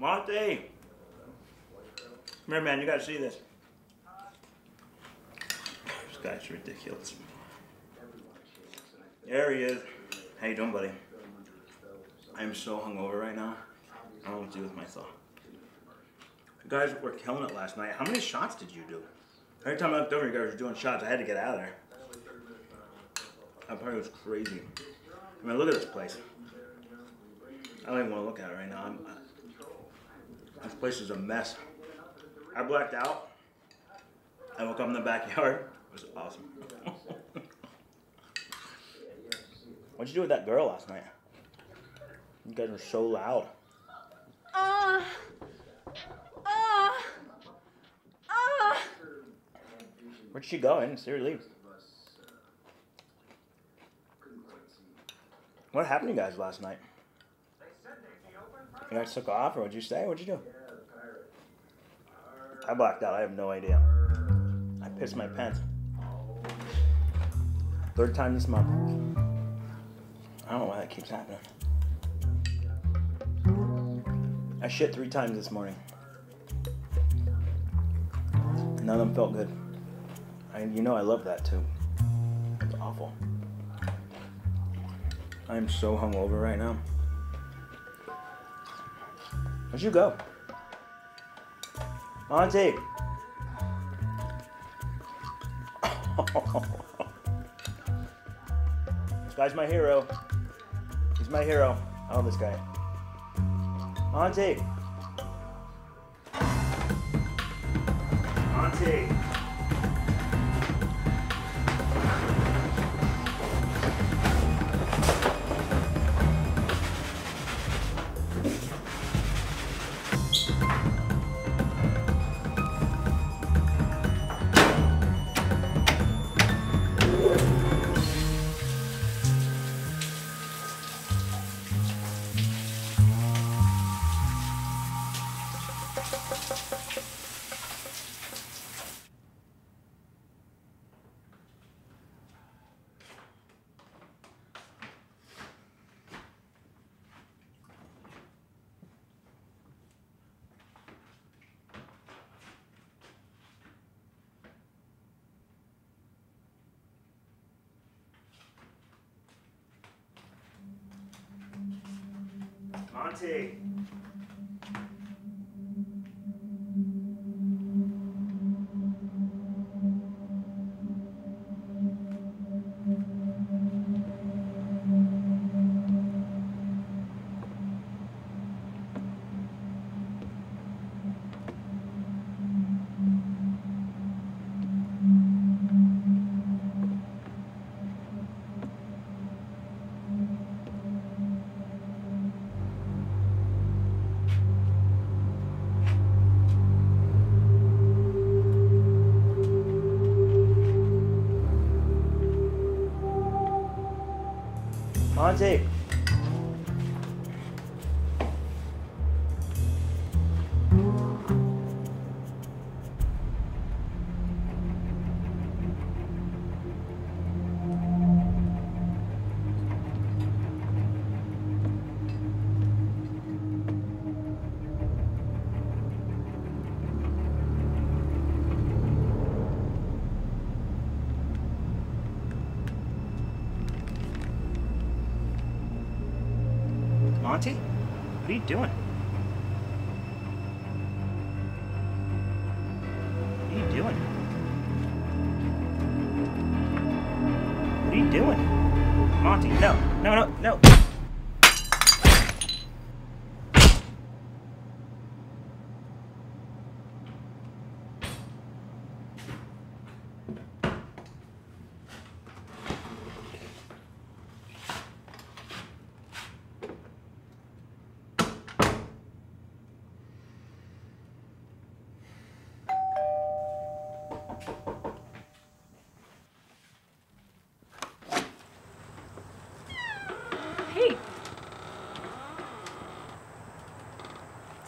Monty! Come here, man. You gotta see this. This guy's ridiculous. There he is. How you doing, buddy? I'm so hungover right now. I don't know what to do with myself. You guys were killing it last night. How many shots did you do? Every time I looked over, you guys were doing shots. I had to get out of there. That party was crazy. I mean, look at this place. I don't even want to look at it right now. I'm, this place is a mess. I blacked out. I woke up in the backyard. It was awesome. What'd you do with that girl last night? You guys were so loud. Ah! Ah! Ah! Where'd she go? I didn't see her leave. What happened to you guys last night? You guys took off, or what'd you say? What'd you do? I blacked out. I have no idea. I pissed my pants. Third time this month. I don't know why that keeps happening. I shit three times this morning. None of them felt good. I, you know I love that too. It's awful. I'm so hungover right now. Where'd you go? Monty! this guy's my hero. He's my hero. I love this guy. Monty! Monty! Monty! Monty! Monty? What are you doing? What are you doing? What are you doing? Monty, no, no, no, no.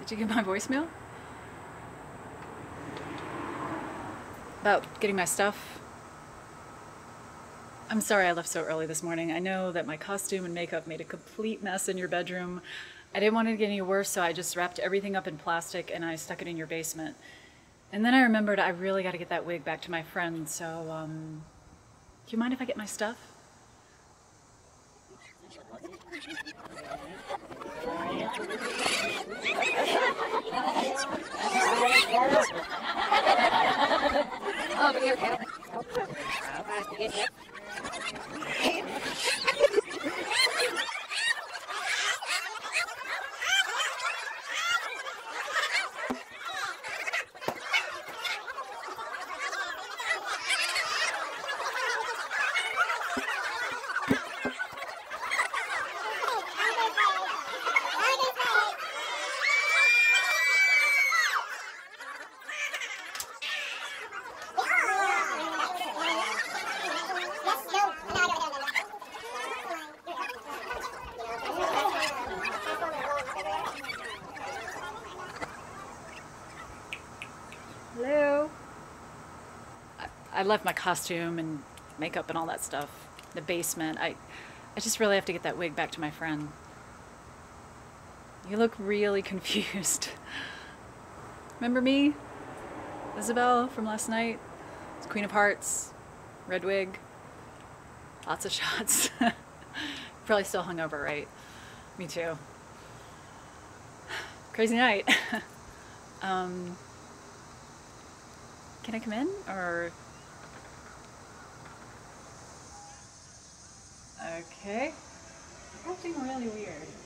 Did you get my voicemail? About getting my stuff? I'm sorry I left so early this morning. I know that my costume and makeup made a complete mess in your bedroom. I didn't want it to get any worse, so I just wrapped everything up in plastic and I stuck it in your basement. And then I remembered I really got to get that wig back to my friend, so, um, do you mind if I get my stuff? I, left my costume and makeup and all that stuff the basement. I, I just really have to get that wig back to my friend. You look really confused. Remember me? Isabel from last night? It's Queen of Hearts, red wig, lots of shots. Probably still hungover, right? Me too. Crazy night. um, can I come in or? Okay. You're really weird.